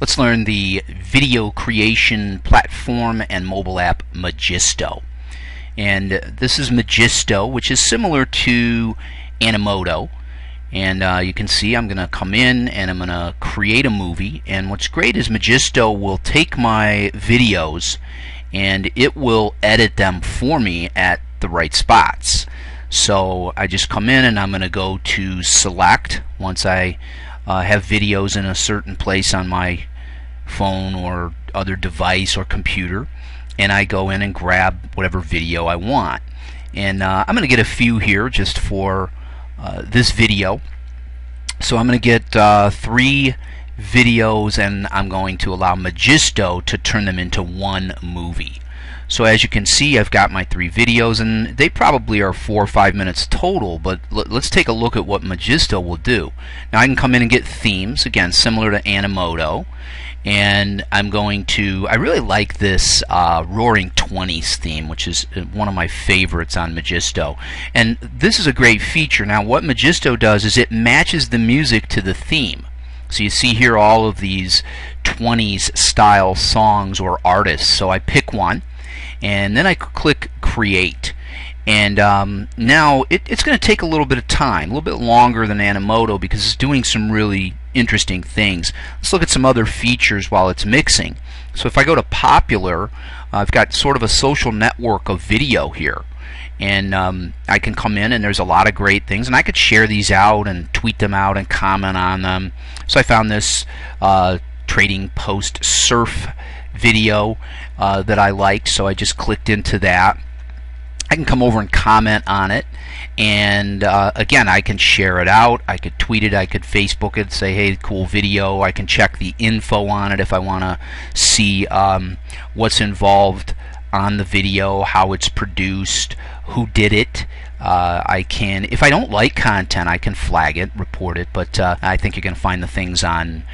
let's learn the video creation platform and mobile app Magisto. And this is Magisto, which is similar to Animoto. And uh, you can see I'm going to come in and I'm going to create a movie. And what's great is Magisto will take my videos and it will edit them for me at the right spots. So I just come in and I'm going to go to select once I uh, have videos in a certain place on my phone or other device or computer and I go in and grab whatever video I want. And uh, I'm going to get a few here just for uh, this video. So I'm going to get uh, three videos and I'm going to allow Magisto to turn them into one movie so as you can see, I've got my three videos, and they probably are four or five minutes total, but let's take a look at what Magisto will do. Now I can come in and get themes, again, similar to Animoto, and I'm going to, I really like this uh, Roaring Twenties theme, which is uh, one of my favorites on Magisto. And this is a great feature. Now what Magisto does is it matches the music to the theme. So you see here all of these 20s style songs or artists. So I pick one and then I click create and um, now it, it's going to take a little bit of time, a little bit longer than Animoto because it's doing some really interesting things. Let's look at some other features while it's mixing. So if I go to popular, I've got sort of a social network of video here and um, I can come in and there's a lot of great things and I could share these out and tweet them out and comment on them. So I found this uh, trading post surf video uh, that I liked, so I just clicked into that. I can come over and comment on it. And uh, again I can share it out. I could tweet it. I could Facebook it say hey cool video. I can check the info on it if I want to see um, what's involved on the video how it's produced who did it. Uh, I can if I don't like content I can flag it report it but uh, I think you can find the things on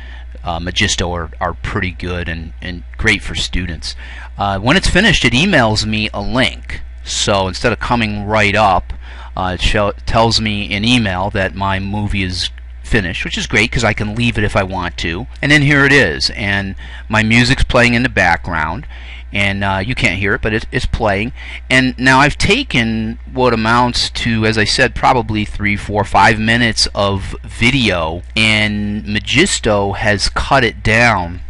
uh, Magisto are, are pretty good and, and great for students. Uh, when it's finished, it emails me a link. So instead of coming right up, uh, it tells me in email that my movie is finished, which is great because I can leave it if I want to. And then here it is, and my music's playing in the background, and uh, you can't hear it, but it, it's playing. And now I've taken what amounts to, as I said, probably three, four, five minutes of video, and Magisto has cut it down.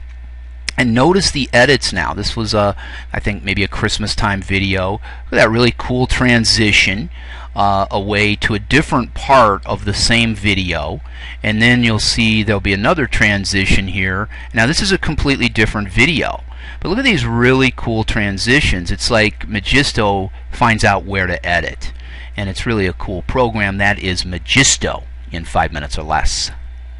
And notice the edits now. This was a, I think maybe a Christmas time video. Look at that really cool transition uh, away to a different part of the same video. And then you'll see there'll be another transition here. Now this is a completely different video. But look at these really cool transitions. It's like Magisto finds out where to edit. And it's really a cool program. That is Magisto in five minutes or less